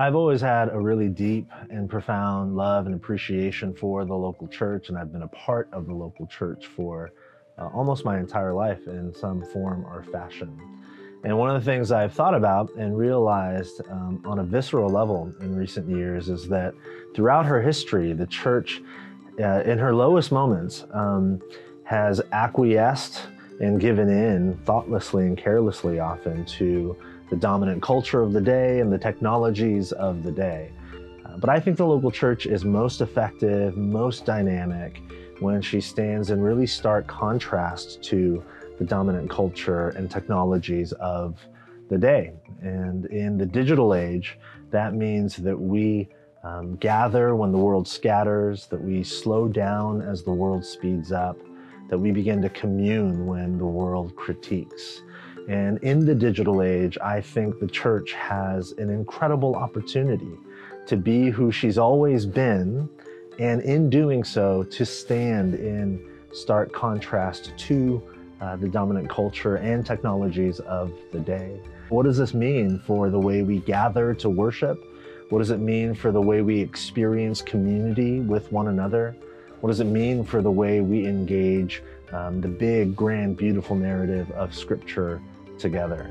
I've always had a really deep and profound love and appreciation for the local church, and I've been a part of the local church for uh, almost my entire life in some form or fashion. And one of the things I've thought about and realized um, on a visceral level in recent years is that throughout her history, the church, uh, in her lowest moments, um, has acquiesced and given in thoughtlessly and carelessly often to the dominant culture of the day and the technologies of the day. Uh, but I think the local church is most effective, most dynamic when she stands in really stark contrast to the dominant culture and technologies of the day. And in the digital age, that means that we um, gather when the world scatters, that we slow down as the world speeds up, that we begin to commune when the world critiques. And in the digital age, I think the church has an incredible opportunity to be who she's always been, and in doing so, to stand in stark contrast to uh, the dominant culture and technologies of the day. What does this mean for the way we gather to worship? What does it mean for the way we experience community with one another? What does it mean for the way we engage um, the big, grand, beautiful narrative of Scripture together?